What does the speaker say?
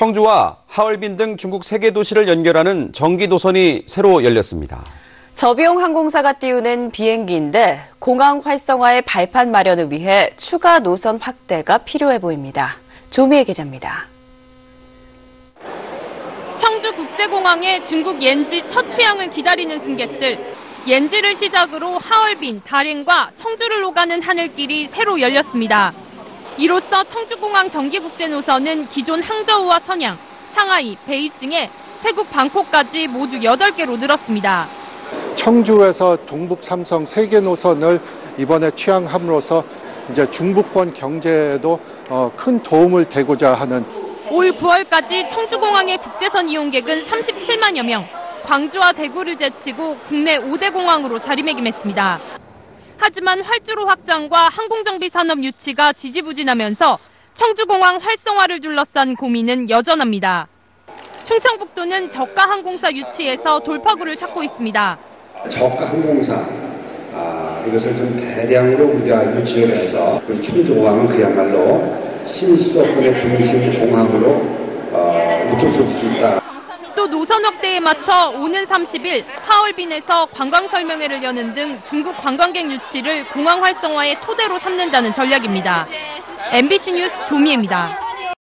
청주와 하얼빈 등 중국 세 개 도시를 연결하는 전기 도선이 새로 열렸습니다. 저비용 항공사가 띄우는 비행기인데 공항 활성화의 발판 마련을 위해 추가 노선 확대가 필요해 보입니다. 조미애 기자입니다. 청주 국제공항에 중국 옌지 첫 취항을 기다리는 승객들. 옌지를 시작으로 하얼빈, 다롄과 청주를 오가는 하늘길이 새로 열렸습니다. 이로써 청주공항 정기국제 노선은 기존 항저우와 선양, 상하이, 베이징에 태국 방콕까지 모두 8개로 늘었습니다. 청주에서 동북 삼성 세계 노선을 이번에 취항함으로써 이제 중부권 경제에도 어, 큰 도움을 되고자 하는 올 9월까지 청주공항의 국제선 이용객은 37만여 명, 광주와 대구를 제치고 국내 5대 공항으로 자리매김했습니다. 하지만 활주로 확장과 항공정비 산업 유치가 지지부진하면서 청주공항 활성화를 둘러싼 고민은 여전합니다. 충청북도는 저가 항공사 유치에서 돌파구를 찾고 있습니다. 저가 항공사 아, 이것을 좀 대량으로 우리가 유치를 해서 우리 청주공항은 그야말로 신수도권의 중심 공항으로 어, 우뚝 수 있다. 또 노선 확대에 맞춰 오는 30일 하얼빈에서 관광 설명회를 여는 등 중국 관광객 유치를 공항 활성화의 토대로 삼는다는 전략입니다. MBC 뉴스 조미애입니다.